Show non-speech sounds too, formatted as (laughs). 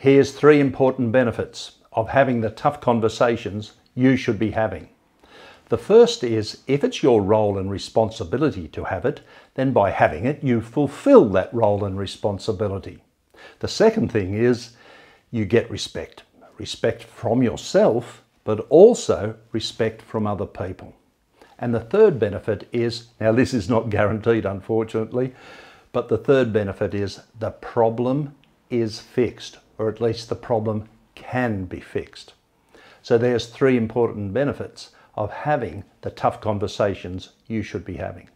Here's three important benefits of having the tough conversations you should be having. The first is if it's your role and responsibility to have it, then by having it, you fulfill that role and responsibility. The second thing is you get respect. Respect from yourself, but also respect from other people. And the third benefit is now, this is not (laughs) guaranteed, unfortunately, but the third benefit is the problem is fixed, or at least the problem can be fixed. So there's three important benefits of having the tough conversations you should be having.